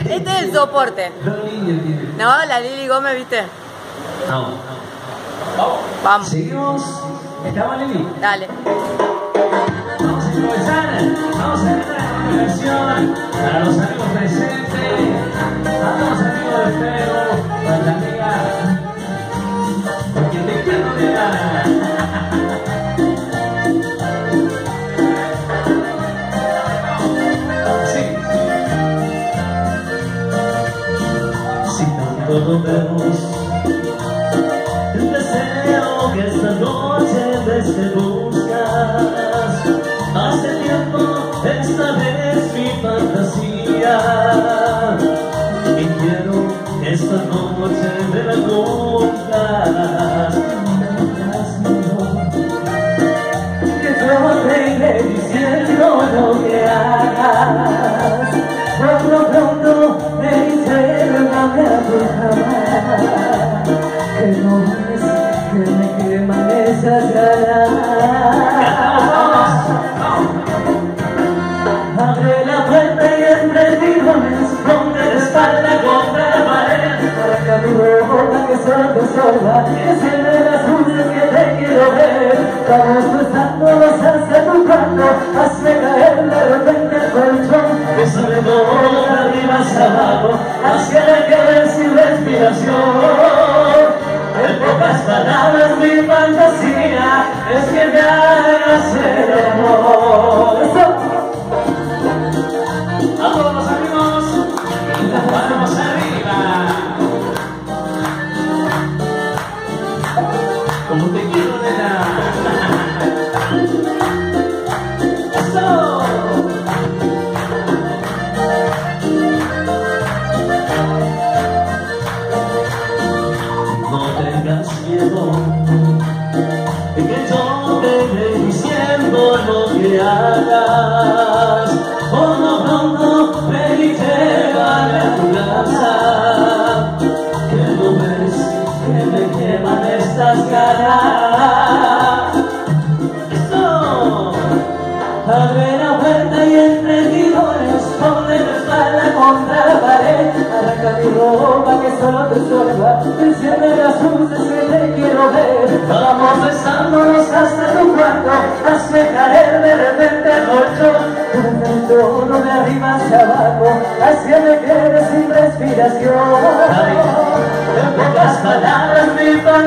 Este es el soporte. No, la Lili Gómez, ¿viste? No. Vamos. Seguimos. ¿Estamos, Lili? Dale. Vamos a improvisar. Vamos a en una canción para los amigos presentes, a todos los amigos de Feo, para la amiga. Vemos, deseo que esta noche desde buscas. Hace tiempo, esta vez mi fantasía. Y quiero esta noche me la cumplas. Entre tirones, ponte de espalda contra la pared. Para que mi boca que solo te sorba, enciende las luces que te quiero ver. Vamos besándonos hacia tu cuarto, hazme caer de repente el colchón. Bésame todo de arriba hacia abajo, la que sin respiración. En pocas palabras mi fantasía es que me hagas te diciendo lo que hagas. Pronto, pronto, ven y llévame a tu casa. Que no ves que me queman estas ganas. ¡Eso! Abre la puerta y entre tirones ponle tu espalda contra la pared. Arranca mi ropa que solo te sorba. Enciende las luces Hazme caer de repente el colchón. Tu tono de arriba hacia abajo. Hacia me quedes sin respiración.